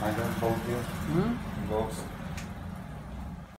I don't hold you. Hmm? Box.